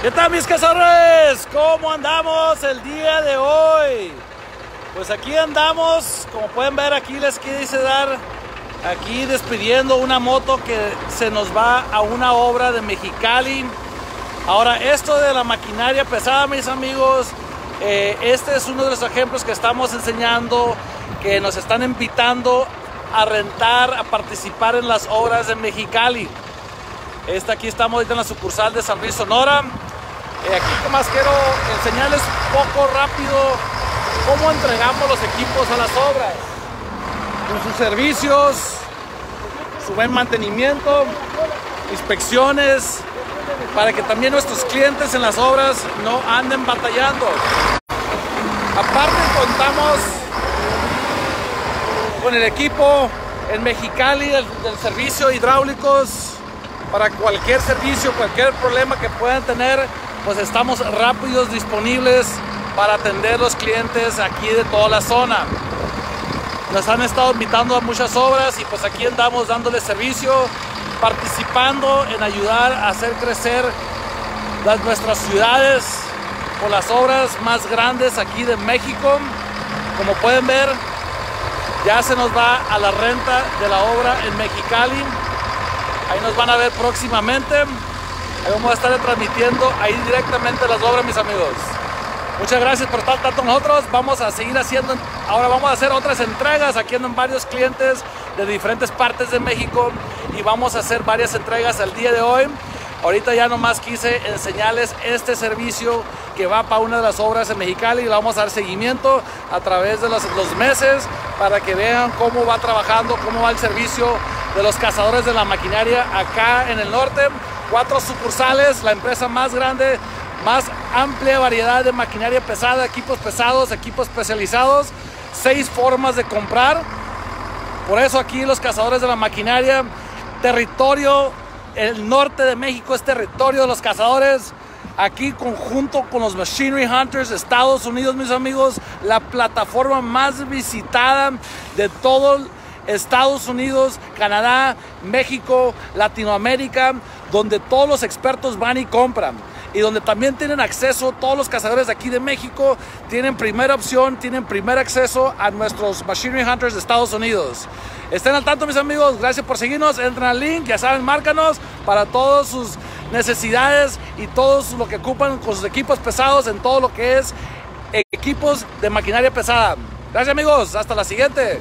¿Qué tal mis cazadores? ¿Cómo andamos el día de hoy? Pues aquí andamos, como pueden ver aquí les quise dar aquí despidiendo una moto que se nos va a una obra de Mexicali. Ahora esto de la maquinaria pesada mis amigos, eh, este es uno de los ejemplos que estamos enseñando que nos están invitando a rentar, a participar en las obras de Mexicali. Esta aquí estamos ahorita en la sucursal de San Luis Sonora. Eh, aquí más quiero enseñarles poco rápido cómo entregamos los equipos a las obras. Con sus servicios, su buen mantenimiento, inspecciones, para que también nuestros clientes en las obras no anden batallando. Aparte contamos con el equipo en Mexicali del servicio hidráulicos para cualquier servicio, cualquier problema que puedan tener pues estamos rápidos, disponibles para atender los clientes aquí de toda la zona. Nos han estado invitando a muchas obras y pues aquí andamos dándole servicio, participando en ayudar a hacer crecer las, nuestras ciudades con las obras más grandes aquí de México. Como pueden ver, ya se nos va a la renta de la obra en Mexicali. Ahí nos van a ver próximamente vamos a estar transmitiendo ahí directamente las obras, mis amigos. Muchas gracias por estar tanto nosotros. Vamos a seguir haciendo, ahora vamos a hacer otras entregas aquí en varios clientes de diferentes partes de México y vamos a hacer varias entregas el día de hoy. Ahorita ya nomás quise enseñarles este servicio que va para una de las obras en Mexicali y le vamos a dar seguimiento a través de los meses para que vean cómo va trabajando, cómo va el servicio de los cazadores de la maquinaria acá en el norte cuatro sucursales, la empresa más grande, más amplia variedad de maquinaria pesada, equipos pesados, equipos especializados, seis formas de comprar. Por eso aquí los cazadores de la maquinaria, territorio, el norte de México es territorio de los cazadores. Aquí conjunto con los Machinery Hunters Estados Unidos, mis amigos, la plataforma más visitada de todo Estados Unidos, Canadá, México, Latinoamérica donde todos los expertos van y compran y donde también tienen acceso, todos los cazadores de aquí de México tienen primera opción, tienen primer acceso a nuestros Machinery Hunters de Estados Unidos. Estén al tanto mis amigos, gracias por seguirnos, entren al link, ya saben, márcanos para todas sus necesidades y todo lo que ocupan con sus equipos pesados en todo lo que es equipos de maquinaria pesada. Gracias amigos, hasta la siguiente.